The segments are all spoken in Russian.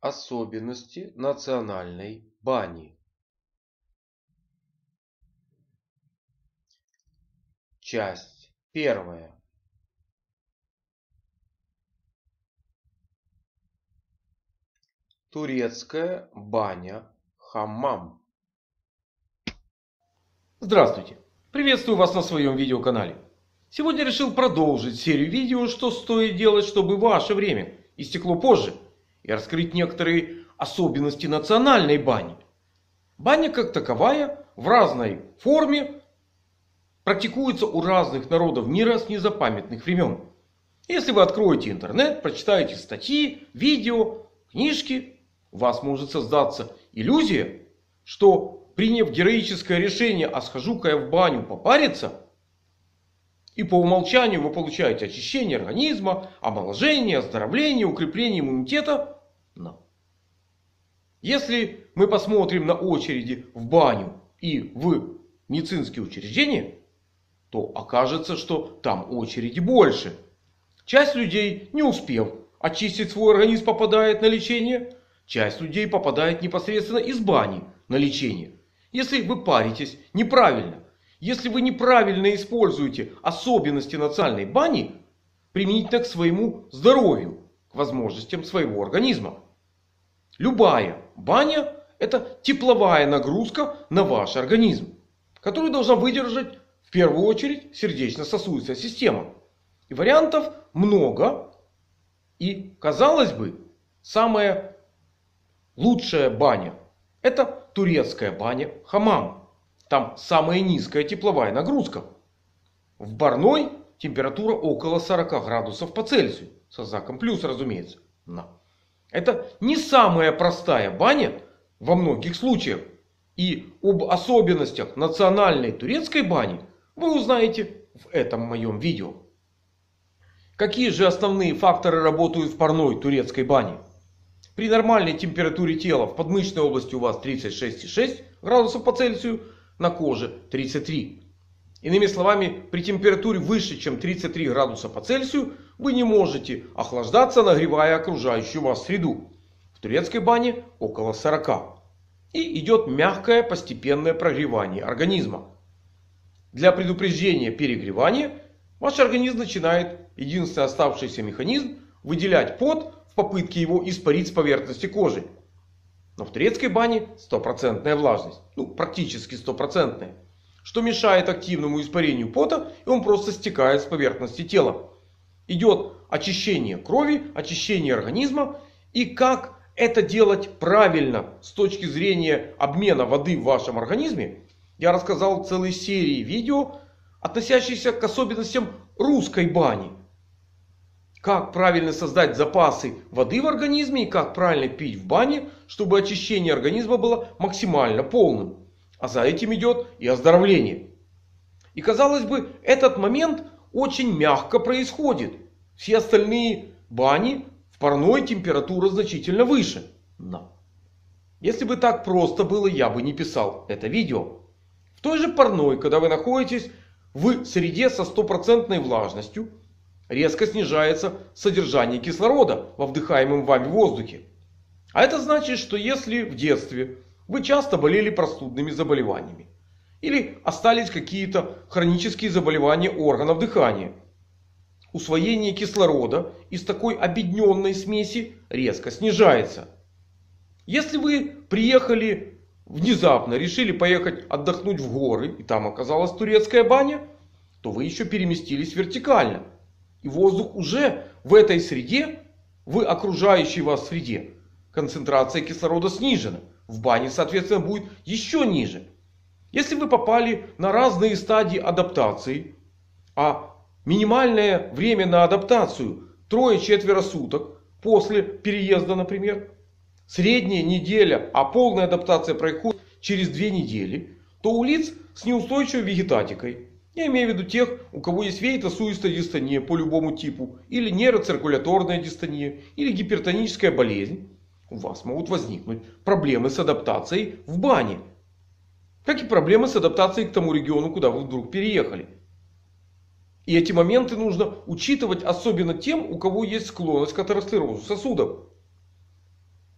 Особенности национальной бани. Часть первая. Турецкая баня хаммам. Здравствуйте! Приветствую вас на своем видеоканале. Сегодня решил продолжить серию видео, что стоит делать, чтобы ваше время истекло позже. И раскрыть некоторые особенности национальной бани. Баня как таковая в разной форме практикуется у разных народов мира с незапамятных времен. Если вы откроете интернет, прочитаете статьи, видео, книжки, у вас может создаться иллюзия, что приняв героическое решение, а схожу-ка я в баню попариться, и по умолчанию вы получаете очищение организма, омоложение, оздоровление, укрепление иммунитета. Но. Если мы посмотрим на очереди в баню и в медицинские учреждения, то окажется, что там очереди больше. Часть людей, не успев очистить свой организм, попадает на лечение. Часть людей попадает непосредственно из бани на лечение. Если вы паритесь неправильно, если вы неправильно используете особенности национальной бани, применительно к своему здоровью, к возможностям своего организма. Любая баня это тепловая нагрузка на ваш организм, которую должна выдержать в первую очередь сердечно-сосудистая система. И вариантов много. И казалось бы, самая лучшая баня это турецкая баня хамам. Там самая низкая тепловая нагрузка. В барной температура около 40 градусов по Цельсию. Со знаком плюс, разумеется. Но. Это не самая простая баня во многих случаях. И об особенностях национальной турецкой бани вы узнаете в этом моем видео. Какие же основные факторы работают в парной турецкой бане? При нормальной температуре тела в подмышечной области у вас 36,6 градусов по Цельсию, на коже 33. Иными словами, при температуре выше, чем 33 градуса по Цельсию, вы не можете охлаждаться, нагревая окружающую вас среду. В турецкой бане около 40. И идет мягкое постепенное прогревание организма. Для предупреждения перегревания ваш организм начинает, единственный оставшийся механизм, выделять пот в попытке его испарить с поверхности кожи. Но в турецкой бане стопроцентная влажность. Ну, практически стопроцентная. Что мешает активному испарению пота, и он просто стекает с поверхности тела. Идет очищение крови, очищение организма. И как это делать правильно с точки зрения обмена воды в вашем организме, я рассказал целой серии видео, относящихся к особенностям русской бани. Как правильно создать запасы воды в организме и как правильно пить в бане, чтобы очищение организма было максимально полным. А за этим идет и оздоровление. И казалось бы, этот момент очень мягко происходит. Все остальные бани в парной температура значительно выше. Но. Если бы так просто было, я бы не писал это видео. В той же парной, когда вы находитесь в среде со стопроцентной влажностью, резко снижается содержание кислорода во вдыхаемом вами воздухе. А это значит, что если в детстве вы часто болели простудными заболеваниями. Или остались какие-то хронические заболевания органов дыхания. Усвоение кислорода из такой объединенной смеси резко снижается. Если вы приехали внезапно, решили поехать отдохнуть в горы, и там оказалась турецкая баня, то вы еще переместились вертикально. И воздух уже в этой среде, в окружающей вас среде, концентрация кислорода снижена. В бане, соответственно, будет еще ниже. Если вы попали на разные стадии адаптации, а минимальное время на адаптацию трое-четверо суток после переезда, например, средняя неделя, а полная адаптация происходит через две недели, то у лиц с неустойчивой вегетатикой я имею в виду тех, у кого есть вейтосуистая дистония по любому типу, или нейроциркуляторная дистония, или гипертоническая болезнь. У вас могут возникнуть проблемы с адаптацией в бане. Как и проблемы с адаптацией к тому региону, куда вы вдруг переехали. И эти моменты нужно учитывать особенно тем, у кого есть склонность к атеросклерозу сосудов.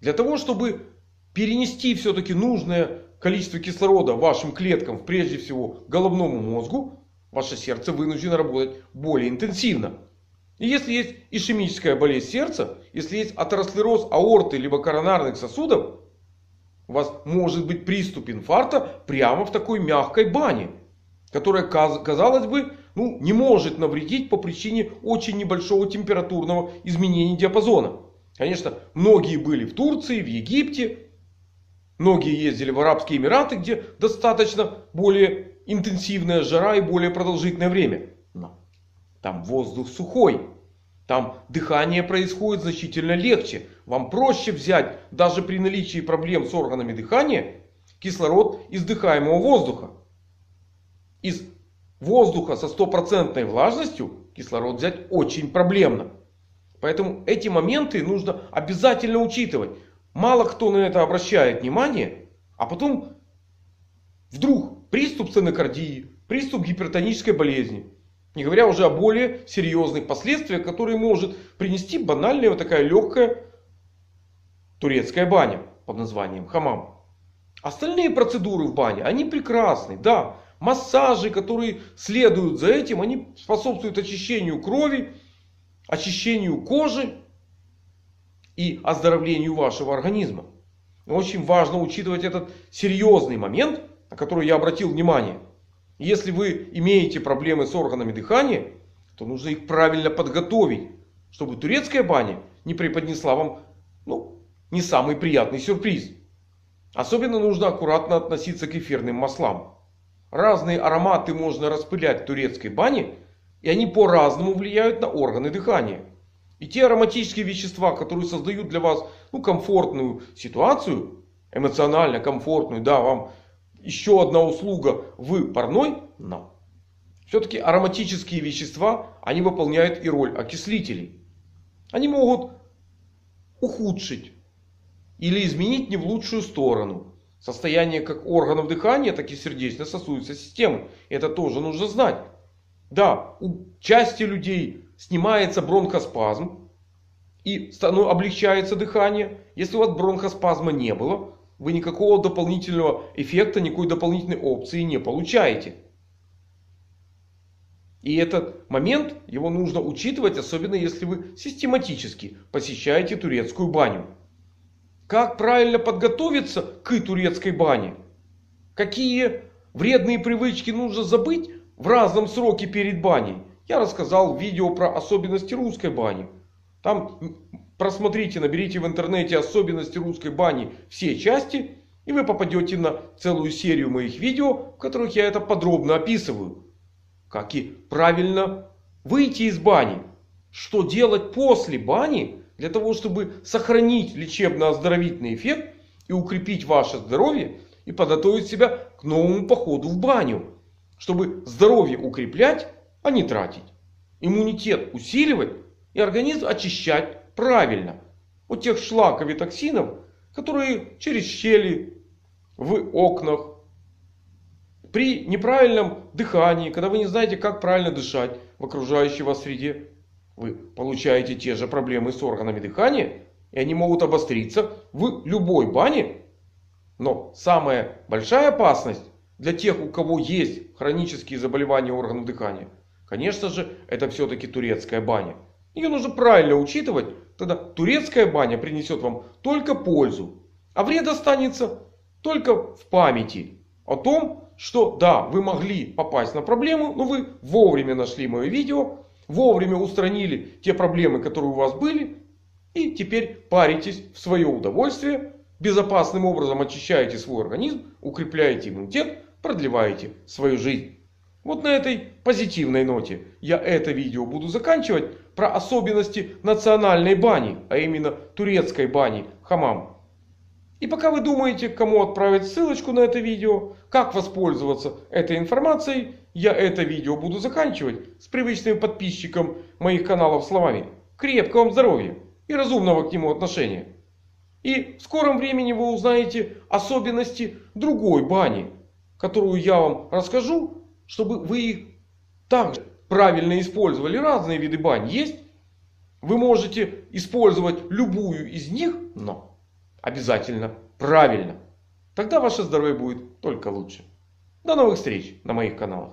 Для того, чтобы перенести все-таки нужное количество кислорода вашим клеткам, прежде всего головному мозгу, ваше сердце вынуждено работать более интенсивно. И если есть ишемическая болезнь сердца, если есть атеросклероз аорты либо коронарных сосудов, у вас может быть приступ инфаркта прямо в такой мягкой бане. Которая, казалось бы, ну, не может навредить по причине очень небольшого температурного изменения диапазона. Конечно, многие были в Турции, в Египте. Многие ездили в Арабские Эмираты, где достаточно более интенсивная жара и более продолжительное время. Но там воздух сухой. Там дыхание происходит значительно легче. Вам проще взять, даже при наличии проблем с органами дыхания, кислород из дыхаемого воздуха. Из воздуха со стопроцентной влажностью кислород взять очень проблемно. Поэтому эти моменты нужно обязательно учитывать. Мало кто на это обращает внимание. А потом вдруг приступ стенокардии, приступ гипертонической болезни. Не говоря уже о более серьезных последствиях, которые может принести банальная вот такая легкая турецкая баня под названием хамам. Остальные процедуры в бане, они прекрасны. Да, массажи, которые следуют за этим, они способствуют очищению крови, очищению кожи и оздоровлению вашего организма. очень важно учитывать этот серьезный момент, на который я обратил внимание. Если вы имеете проблемы с органами дыхания, то нужно их правильно подготовить, чтобы турецкая баня не преподнесла вам ну, не самый приятный сюрприз. Особенно нужно аккуратно относиться к эфирным маслам. Разные ароматы можно распылять в турецкой бане и они по-разному влияют на органы дыхания. И те ароматические вещества, которые создают для вас ну, комфортную ситуацию, эмоционально комфортную, да, вам еще одна услуга в парной, но все-таки ароматические вещества, они выполняют и роль окислителей. Они могут ухудшить или изменить не в лучшую сторону состояние как органов дыхания, так и сердечно-сосудистой системы. Это тоже нужно знать. Да, у части людей снимается бронхоспазм и ну, облегчается дыхание. Если у вас бронхоспазма не было, вы никакого дополнительного эффекта, никакой дополнительной опции не получаете. И этот момент, его нужно учитывать, особенно если вы систематически посещаете турецкую баню. Как правильно подготовиться к турецкой бане? Какие вредные привычки нужно забыть, в разном сроке перед баней. Я рассказал в видео про особенности русской бани. Там просмотрите, наберите в интернете особенности русской бани все части. И вы попадете на целую серию моих видео, в которых я это подробно описываю. Как и правильно выйти из бани. Что делать после бани, для того чтобы сохранить лечебно-оздоровительный эффект и укрепить ваше здоровье и подготовить себя к новому походу в баню чтобы здоровье укреплять, а не тратить. Иммунитет усиливать и организм очищать правильно. От тех шлаков и токсинов, которые через щели в окнах, при неправильном дыхании, когда вы не знаете, как правильно дышать в окружающей вас среде, вы получаете те же проблемы с органами дыхания, и они могут обостриться в любой бане. Но самая большая опасность для тех, у кого есть хронические заболевания органов дыхания, конечно же, это все-таки турецкая баня. Ее нужно правильно учитывать. Тогда турецкая баня принесет вам только пользу. А вред останется только в памяти о том, что да, вы могли попасть на проблему, но вы вовремя нашли мое видео, вовремя устранили те проблемы, которые у вас были. И теперь паритесь в свое удовольствие, безопасным образом очищаете свой организм, укрепляете иммунитет, продлеваете свою жизнь. Вот на этой позитивной ноте я это видео буду заканчивать про особенности национальной бани, а именно турецкой бани хамам. И пока вы думаете, кому отправить ссылочку на это видео, как воспользоваться этой информацией, я это видео буду заканчивать с привычным подписчиком моих каналов словами «Крепкого вам здоровья» и разумного к нему отношения. И в скором времени вы узнаете особенности другой бани, которую я вам расскажу, чтобы вы их также правильно использовали. Разные виды бань есть. Вы можете использовать любую из них, но обязательно правильно. Тогда ваше здоровье будет только лучше. До новых встреч на моих каналах.